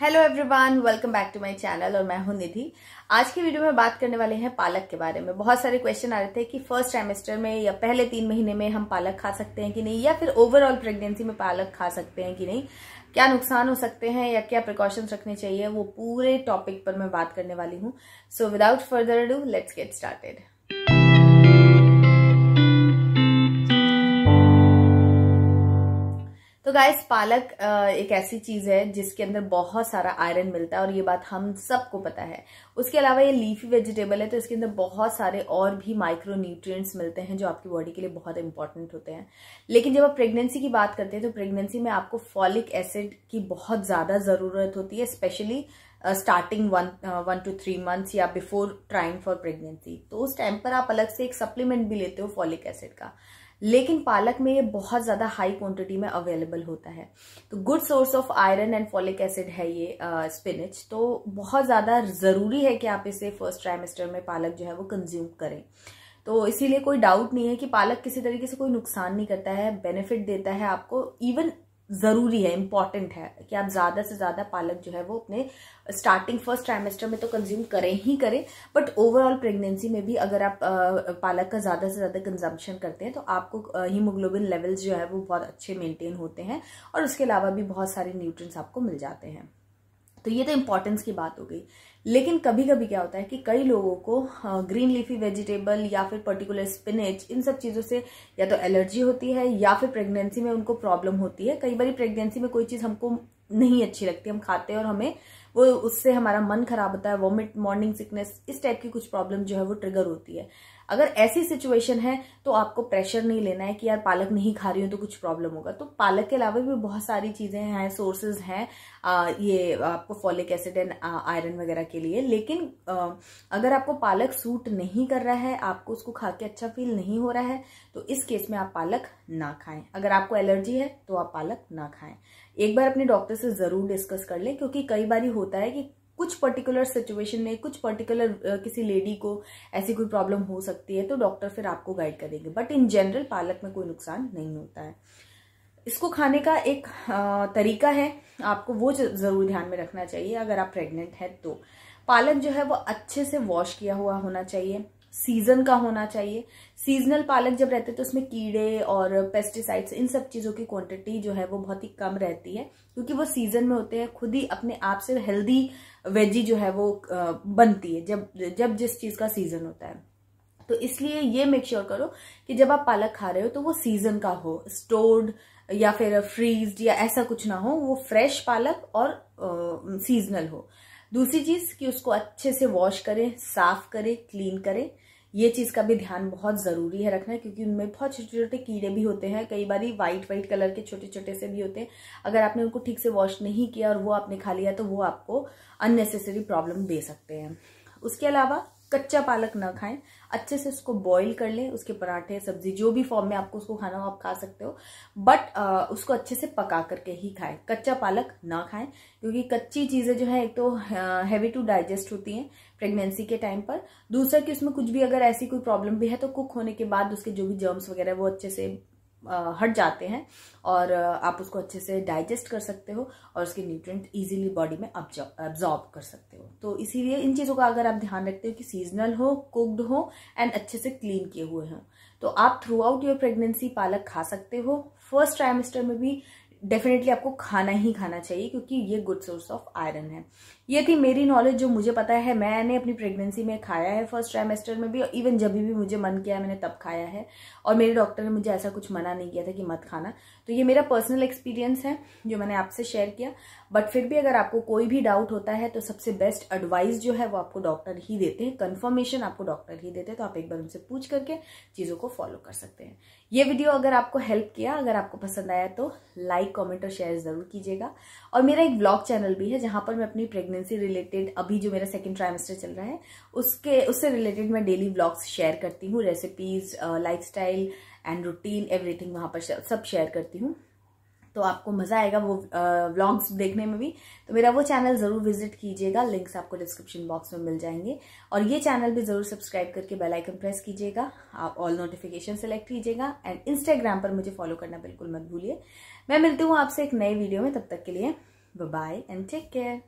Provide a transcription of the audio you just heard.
Hello everyone welcome back to my channel और मैं हूँ निधि। आज की वीडियो में बात करने वाले हैं पालक के बारे में। बहुत सारे क्वेश्चन आ रहे थे कि फ़र्स्ट ट्राइमेस्टर में या पहले तीन महीने में हम पालक खा सकते हैं कि नहीं, या फिर ओवरऑल प्रेगनेंसी में पालक खा सकते हैं कि नहीं। क्या नुकसान हो सकते हैं या क्या प्रिकॉशंस रखने चाहिए, वो पूरे टॉपिक पर मैं बात करने वाली हूँ। So without further do let's get started guys पालक एक ऐसी चीज़ है जिसके अंदर बहुत सारा आयरन मिलता है और ये बात हम सबको पता है। उसके अलावा ये लीफी वेजिटेबल है तो इसके अंदर बहुत सारे और भी माइक्रो न्यूट्रिएंट्स मिलते हैं जो आपकी बॉडी के लिए बहुत इंपॉर्टेंट होते हैं। लेकिन जब आप प्रेगनेंसी की बात करते हैं तो प्रेगनेंसी में आपको फॉलिक एसिड की बहुत ज़्यादा ज़रूरत होती है specially starting one one two three months या बिफोर ट्राइंग फॉर प्रेगनेंसी तो उस टाइम पर आप अलग से एक सप्लीमेंट भी लेते हो फॉलिक एसिड का। लेकिन पालक में ये बहुत ज़्यादा हाई क्वांटिटी में अवेलेबल होता है। तो good source of iron and folic acid है ये स्पिनच uh, तो बहुत ज़्यादा ज़रूरी है कि आप इसे फ़र्स्ट ट्राइमेस्टर में पालक जो है वो कंज्यूम करें। तो इसीलिए कोई डाउट नहीं है कि पालक किसी तरीके से कोई नुकसान नहीं करता है बेनिफिट देता है आपको। इवन ज़रूरी है इंपॉर्टेंट है कि आप ज़्यादा से ज़्यादा पालक जो है वो अपने स्टार्टिंग फ़र्स्ट ट्राइमेस्टर में तो कंज्यूम करें ही करें बट ओवरऑल प्रेगनेंसी में भी अगर आप पालक का ज़्यादा से ज़्यादा कंजम्पशन करते हैं तो आपको हीमोग्लोबिन लेवल्स जो है वो बहुत अच्छे मेंटेन होते हैं और उसके अलावा भी बहुत सारे न्यूट्रिएंट्स आपको मिल जाते हैं। तो ये तो इंपॉर्टेंस की बात हो गई। लेकिन कभी कभी क्या होता है कि कई लोगों को ग्रीन लीफी वेजिटेबल या फिर पर्टिकुलर स्पिनेच इन सब चीज़ों से या तो एलर्जी होती है या फिर प्रेगनेंसी में उनको प्रॉब्लम होती है। कई बार प्रेगनेंसी में कोई चीज़ हमको नहीं अच्छी लगती, हम खाते हैं और हमें वो उससे हमारा मन खराब होता है वॉमिट मॉर्निंग सिकनेस इस टाइप की कुछ प्रॉब्लम जो है वो ट्रिगर होती है। अगर ऐसी सिचुएशन है तो आपको प्रेशर नहीं लेना है कि यार पालक नहीं खा रही हूँ तो कुछ प्रॉब्लम होगा। तो पालक के अलावा भी बहुत सारी चीज़ें हैं सोर्सेज हैं ये आपको फॉलिक एसिड एंड आयरन वगैरह के लिए। लेकिन आ, अगर आपको पालक सूट नहीं कर रहा है आपको उसको खा के अच्छा फील नहीं हो रहा है तो इस केस में आप पालक ना खाएँ। अगर आपको एलर्जी है तो आप पालक ना खाएँ। एक बार अपने डॉक्टर से ज़रूर डिस्कस कर लें क्योंकि कई बार होता है कि कुछ पर्टिकुलर सिचुएशन में, कुछ पर्टिकुलर किसी लेडी को ऐसी कोई प्रॉब्लम हो सकती है तो डॉक्टर फिर आपको गाइड करेंगे। बट इन जनरल पालक में कोई नुकसान नहीं होता है। इसको खाने का एक तरीका है, आपको वो ज़रूर ध्यान में रखना चाहिए, अगर आप प्रेग्नेंट हैं तो। पालक जो है वो अच्छे से वॉश किया हुआ होना चाहिए। सीज़न का होना चाहिए। सीजनल पालक जब रहते हैं तो उसमें कीड़े और पेस्टिसाइड्स इन सब चीज़ों की क्वांटिटी जो है वो बहुत ही कम रहती है, क्योंकि वो सीज़न में होते हैं, खुद ही अपने आप से हेल्दी वेजी जो है वो बनती है, जब जब जिस चीज़ का सीज़न होता है। तो इसलिए ये मेक श्योर sure करो कि जब आप पालक खा रहे हो तो वो सीज़न का हो स्टोर्ड या फिर फ्रीज या ऐसा कुछ ना हो, वो फ्रेश पालक और सीजनल हो। दूसरी चीज़ कि उसको अच्छे से वॉश करें, साफ़ करें क्लीन करें। ये चीज़ का भी ध्यान बहुत ज़रूरी है रखना, क्योंकि उनमें बहुत छोटे छोटे कीड़े भी होते हैं, कई बार वाइट व्हाइट कलर के छोटे छोटे से भी होते हैं। अगर आपने उनको ठीक से वॉश नहीं किया और वो आपने खा लिया तो वो आपको अननेसेसरी प्रॉब्लम दे सकते हैं। उसके अलावा कच्चा पालक ना खाएँ। अच्छे से उसको बॉईल कर लें, उसके पराठे, सब्ज़ी, जो भी फॉर्म में आपको उसको खाना हो, आप खा सकते हो। बट उसको अच्छे से पका करके ही खाएँ। कच्चा पालक ना खाएँ, क्योंकि कच्ची चीज़ें जो है, एक तो हैवी टू डाइजेस्ट होती हैं प्रेगनेंसी के टाइम पर। दूसरा कि उसमें कुछ भी अगर ऐसी कोई प्रॉब्लम भी है तो कुक होने के बाद उसके जो भी जर्म्स वगैरह वो अच्छे से हट जाते हैं और आप उसको अच्छे से डाइजेस्ट कर सकते हो और उसके न्यूट्रिएंट इजीली बॉडी में अब्जॉर्ब कर सकते हो। तो इसीलिए इन चीज़ों का अगर आप ध्यान रखते हो कि सीजनल हो कुक्ड हो एंड अच्छे से क्लीन किए हुए हों। तो आप थ्रू आउट योर प्रेगनेंसी पालक खा सकते हो। फ़र्स्ट ट्राइमेस्टर में भी डेफिनेटली आपको खाना ही खाना चाहिए क्योंकि ये गुड सोर्स ऑफ़ आयरन है। ये थी मेरी नॉलेज जो मुझे पता है। मैंने अपनी प्रेगनेंसी में खाया है फ़र्स्ट ट्राइमेस्टर में भी और इवन जब भी मुझे मन किया मैंने तब खाया है। और मेरे डॉक्टर ने मुझे ऐसा कुछ मना नहीं किया था कि मत खाना। तो ये मेरा पर्सनल एक्सपीरियंस है, जो मैंने आपसे शेयर किया। बट फिर भी अगर आपको कोई भी डाउट होता है तो सबसे बेस्ट एडवाइस जो है, वो आपको डॉक्टर ही देते हैं। कन्फर्मेशन आपको डॉक्टर ही देते हैं। तो आप एक बार उनसे पूछ करके चीज़ों को फॉलो कर सकते हैं। ये वीडियो अगर आपको हेल्प किया, अगर आपको पसंद आया तो लाइक कॉमेंट और शेयर ज़रूर कीजिएगा। और मेरा एक ब्लॉग चैनल भी है, जहाँ पर मैं अपनी प्रेगनेंसी रिलेटेड अभी जो मेरा सेकेंड ट्राइमेस्टर चल रहा है, उसके, उससे रिलेटेड मैं डेली ब्लॉग्स शेयर करती हूँ। Recipes life and routine everything वहाँ पर सब शेयर करती हूँ। तो आपको मज़ा आएगा वो व्लॉग्स देखने में भी। तो मेरा वो चैनल ज़रूर विज़िट कीजिएगा। लिंक्स आपको डिस्क्रिप्शन बॉक्स में मिल जाएँगे। और ये चैनल भी ज़रूर सब्सक्राइब करके बेल आइकन प्रेस कीजिएगा। आप ऑल नोटिफिकेशन सेलेक्ट कीजिएगा। एंड इंस्टाग्राम पर मुझे फॉलो करना बिल्कुल मत भूलिए। मैं मिलती हूँ आपसे एक नए वीडियो में। तब तक के लिए बाय एंड टेक केयर